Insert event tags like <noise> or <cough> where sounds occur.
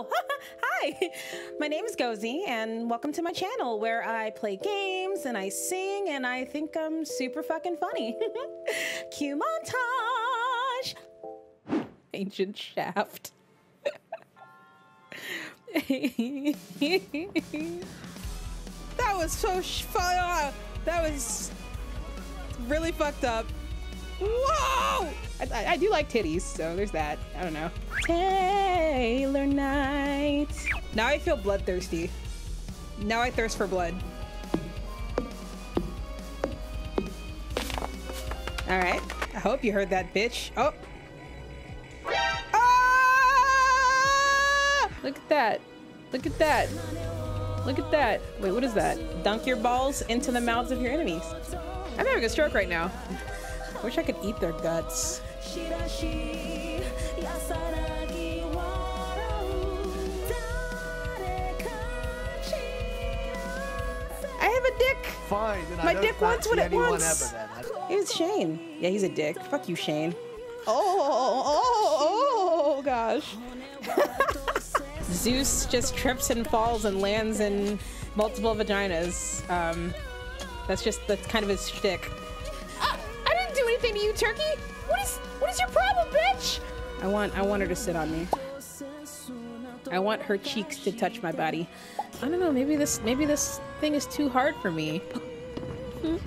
Oh, <laughs> hi. My name is Ngozi, and welcome to my channel where I play games and I sing and I think I'm super fucking funny. <laughs> Cue montage. Ancient Shaft. <laughs> that was so sh- uh, that was really fucked up. I, I, do like titties, so there's that. I don't know. Taylor Knight. Now I feel bloodthirsty. Now I thirst for blood. All right. I hope you heard that, bitch. Oh. Ah! Look at that. Look at that. Look at that. Wait, what is that? Dunk your balls into the mouths of your enemies. I'm having a stroke right now. I wish I could eat their guts. I have a dick. Fine. My dick wants what it wants. It's Shane. Yeah, he's a dick. Fuck you, Shane. Oh, oh, oh, oh gosh. <laughs> Zeus just trips and falls and lands in multiple vaginas. Um, that's just that's kind of his shtick anything to you, Turkey. What is what is your problem, bitch? I want I want her to sit on me. I want her cheeks to touch my body. I don't know, maybe this maybe this thing is too hard for me. <laughs>